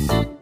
Bye.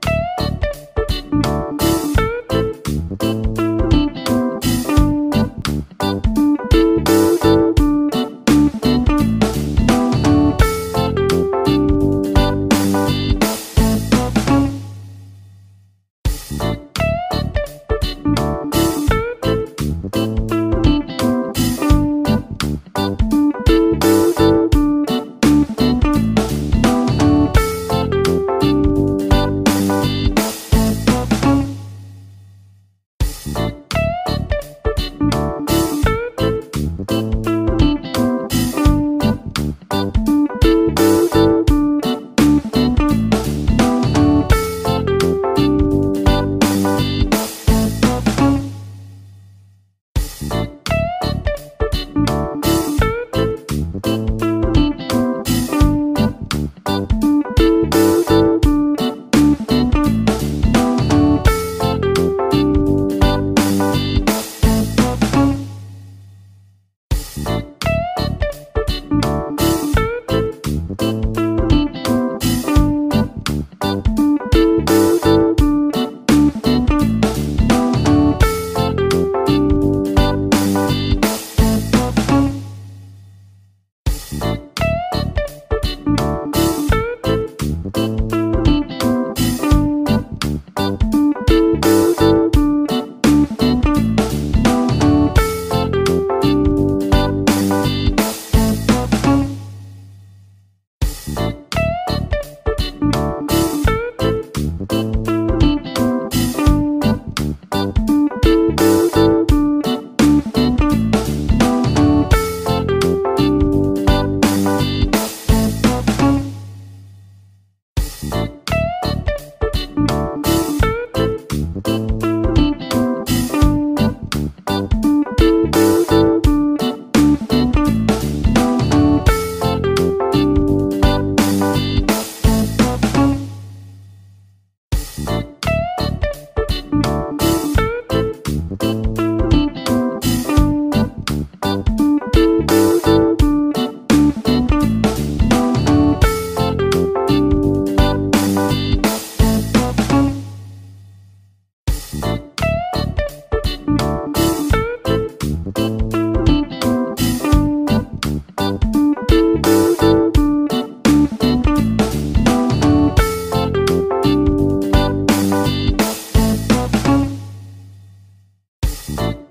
Peace.